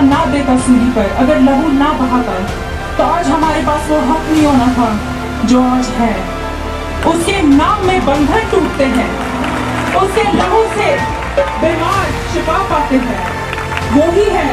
बलिदान ना देता सीढ़ी पर। अगर लहू ना बहाता तो आज हमारे पास वो हक नहीं होना था जो आज है। उसके नाम में बंधन टूटते हैं। उसके लहू से बीमार छिपा पाते हैं। वो ही है